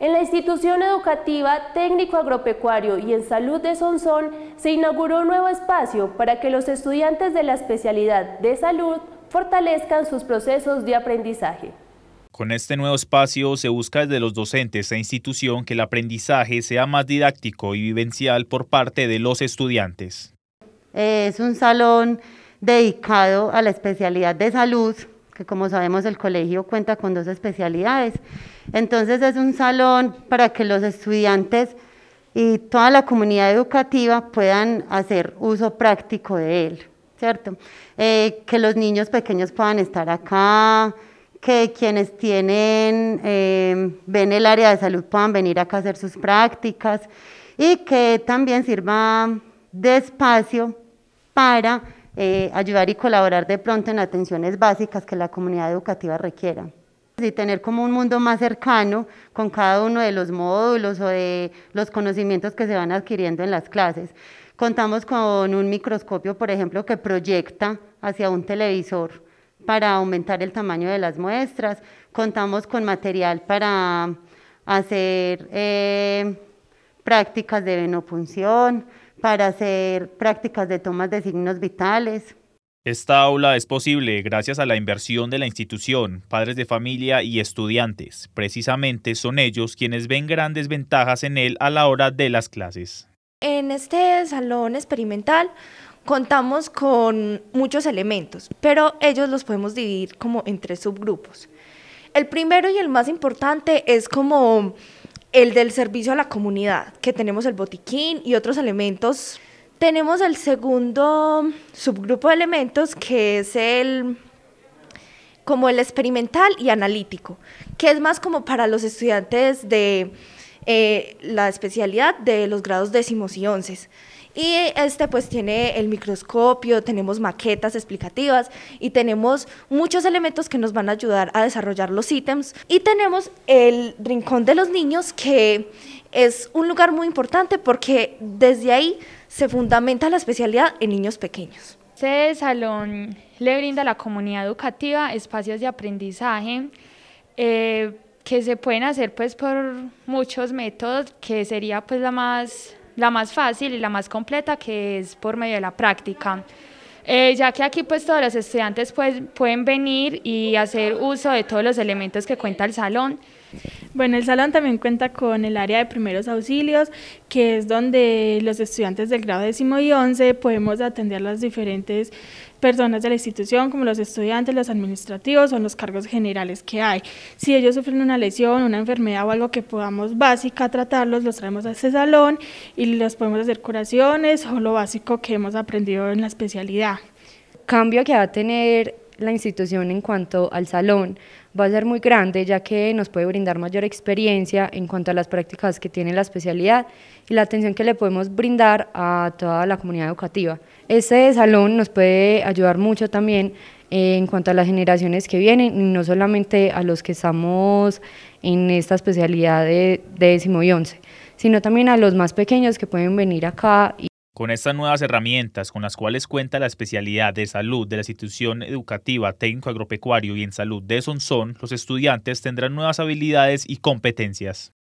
En la institución educativa técnico agropecuario y en salud de Sonsón se inauguró un nuevo espacio para que los estudiantes de la especialidad de salud fortalezcan sus procesos de aprendizaje. Con este nuevo espacio se busca desde los docentes e institución que el aprendizaje sea más didáctico y vivencial por parte de los estudiantes. Es un salón dedicado a la especialidad de salud, que como sabemos el colegio cuenta con dos especialidades. Entonces es un salón para que los estudiantes y toda la comunidad educativa puedan hacer uso práctico de él, ¿cierto? Eh, que los niños pequeños puedan estar acá, que quienes tienen, eh, ven el área de salud puedan venir acá a hacer sus prácticas y que también sirva de espacio para eh, ayudar y colaborar de pronto en atenciones básicas que la comunidad educativa requiera. Y tener como un mundo más cercano con cada uno de los módulos o de los conocimientos que se van adquiriendo en las clases. Contamos con un microscopio, por ejemplo, que proyecta hacia un televisor para aumentar el tamaño de las muestras. Contamos con material para hacer eh, prácticas de venopunción, para hacer prácticas de tomas de signos vitales. Esta aula es posible gracias a la inversión de la institución, padres de familia y estudiantes. Precisamente son ellos quienes ven grandes ventajas en él a la hora de las clases. En este salón experimental contamos con muchos elementos, pero ellos los podemos dividir como en tres subgrupos. El primero y el más importante es como el del servicio a la comunidad, que tenemos el botiquín y otros elementos. Tenemos el segundo subgrupo de elementos que es el como el experimental y analítico, que es más como para los estudiantes de eh, la especialidad de los grados décimos y once. Y este pues tiene el microscopio, tenemos maquetas explicativas y tenemos muchos elementos que nos van a ayudar a desarrollar los ítems. Y tenemos el rincón de los niños que es un lugar muy importante porque desde ahí se fundamenta la especialidad en niños pequeños. Este salón le brinda a la comunidad educativa espacios de aprendizaje eh, que se pueden hacer pues por muchos métodos, que sería pues la más la más fácil y la más completa, que es por medio de la práctica. Eh, ya que aquí pues todos los estudiantes pues, pueden venir y hacer uso de todos los elementos que cuenta el salón. Bueno, el salón también cuenta con el área de primeros auxilios, que es donde los estudiantes del grado décimo y once podemos atender las diferentes personas de la institución, como los estudiantes, los administrativos o los cargos generales que hay. Si ellos sufren una lesión, una enfermedad o algo que podamos básica tratarlos, los traemos a este salón y los podemos hacer curaciones o lo básico que hemos aprendido en la especialidad. Cambio que va a tener la institución en cuanto al salón va a ser muy grande, ya que nos puede brindar mayor experiencia en cuanto a las prácticas que tiene la especialidad y la atención que le podemos brindar a toda la comunidad educativa. Este salón nos puede ayudar mucho también en cuanto a las generaciones que vienen, no solamente a los que estamos en esta especialidad de, décimo y once, sino también a los más pequeños que pueden venir acá con estas nuevas herramientas con las cuales cuenta la especialidad de salud de la institución educativa técnico agropecuario y en salud de Sonsón, los estudiantes tendrán nuevas habilidades y competencias.